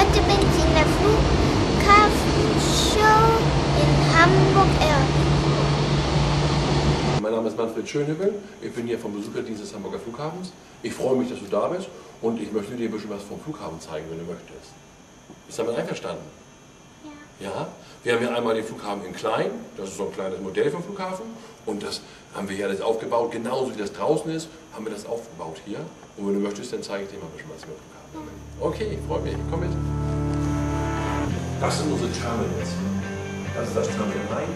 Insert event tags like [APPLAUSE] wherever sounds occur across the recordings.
Heute bin ich in der Flughafenshow in Hamburg Airport. Mein Name ist Manfred Schönhüppel. Ich bin hier vom Besucherdienst des Hamburger Flughafens. Ich freue mich, dass du da bist und ich möchte dir ein bisschen was vom Flughafen zeigen, wenn du möchtest. Bist du damit einverstanden? Ja. Ja? Wir haben hier einmal den Flughafen in klein. Das ist so ein kleines Modell vom Flughafen. Und das haben wir hier alles aufgebaut. Genauso wie das draußen ist, haben wir das aufgebaut hier. Und wenn du möchtest, dann zeige ich dir mal ein bisschen was vom Flughafen. Okay, ich freue mich. Komm mit. Das sind unsere Terminals. Das ist das Terminal 1.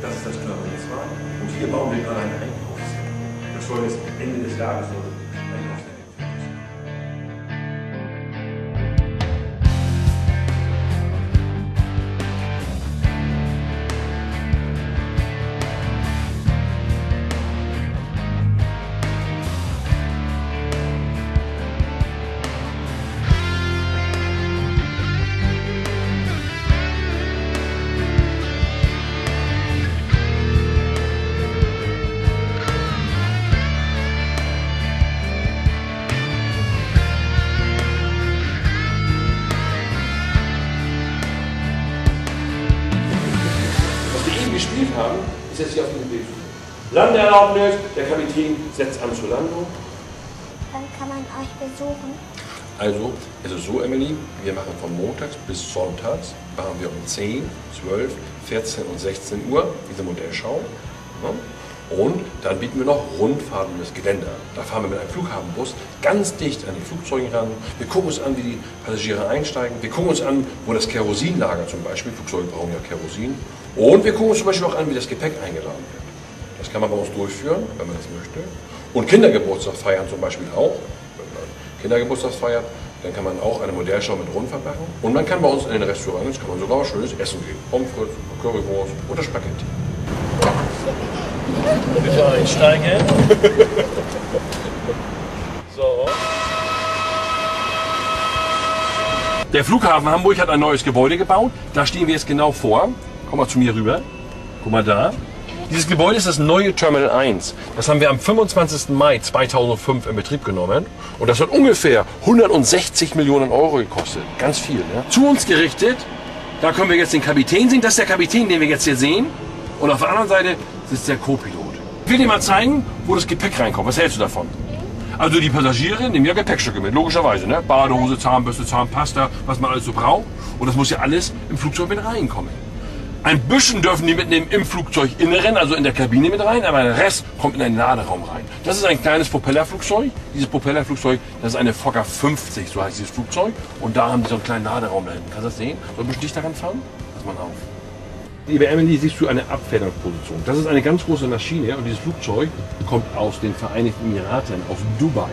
Das ist das Terminal 2. Und hier bauen wir gerade ein Einkaufszentrum. Das soll jetzt Ende des Jahres so ein Einkaufszentrum gespielt haben, ist jetzt hier auf dem Bild zu sehen. Landeerlaubnis, der Kapitän setzt an zur Landung. Dann kann man euch besuchen. Also, es ist so, Emily, wir machen von montags bis sonntags, machen wir um 10, 12, 14 und 16 Uhr diese Modellschau. Ja? Und dann bieten wir noch Rundfahrten das Gelände an. Da fahren wir mit einem Flughafenbus ganz dicht an die Flugzeuge ran. Wir gucken uns an, wie die Passagiere einsteigen. Wir gucken uns an, wo das Kerosinlager zum Beispiel, Flugzeuge brauchen ja Kerosin. Und wir gucken uns zum Beispiel auch an, wie das Gepäck eingeladen wird. Das kann man bei uns durchführen, wenn man das möchte. Und Kindergeburtstag feiern zum Beispiel auch. Wenn man Kindergeburtstag feiert, dann kann man auch eine Modellschau mit Rundfahrt machen. Und man kann bei uns in den Restaurants, kann man sogar schönes Essen gehen. Pommes frites, Currywurst oder Spaghetti. Bitte einsteigen. [LAUGHS] so. Der Flughafen Hamburg hat ein neues Gebäude gebaut. Da stehen wir jetzt genau vor. Komm mal zu mir rüber. Guck mal da. Dieses Gebäude ist das neue Terminal 1. Das haben wir am 25. Mai 2005 in Betrieb genommen. Und das hat ungefähr 160 Millionen Euro gekostet. Ganz viel. Ne? Zu uns gerichtet. Da können wir jetzt den Kapitän sehen. Das ist der Kapitän, den wir jetzt hier sehen. Und auf der anderen Seite sitzt der Co-Pilot. Ich will dir mal zeigen, wo das Gepäck reinkommt. Was hältst du davon? Also die Passagiere nehmen ja Gepäckstücke mit, logischerweise. Ne? Badehose, Zahnbürste, Zahnpasta, was man alles so braucht. Und das muss ja alles im Flugzeug mit reinkommen. Ein bisschen dürfen die mitnehmen im Flugzeuginneren, also in der Kabine mit rein, aber der Rest kommt in einen Laderaum rein. Das ist ein kleines Propellerflugzeug. Dieses Propellerflugzeug, das ist eine Fokker 50, so heißt dieses Flugzeug. Und da haben die so einen kleinen Laderaum da hinten. Kannst du das sehen? Soll ein bisschen dichter ranfahren? Pass mal auf. Liebe Emily, siehst du eine Abfederungsposition. Das ist eine ganz große Maschine und dieses Flugzeug kommt aus den Vereinigten Emiraten, aus Dubai.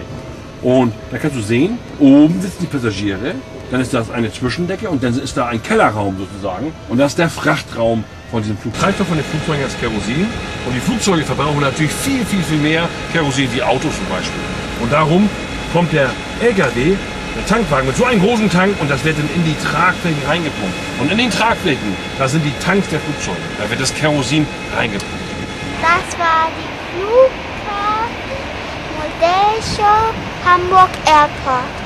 Und da kannst du sehen, oben sitzen die Passagiere, dann ist das eine Zwischendecke und dann ist da ein Kellerraum sozusagen und das ist der Frachtraum von diesem Flugzeug. Treibstoff von den Flugzeugen ist Kerosin und die Flugzeuge verbrauchen natürlich viel, viel, viel mehr Kerosin wie Autos zum Beispiel. Und darum kommt der LKW, der Tankwagen mit so einem großen Tank und das wird dann in die Tragflächen reingepumpt. Und in den Tragflächen, da sind die Tanks der Flugzeuge. Da wird das Kerosin reingepumpt. Das war die Flughafen Modellshow Hamburg Airport.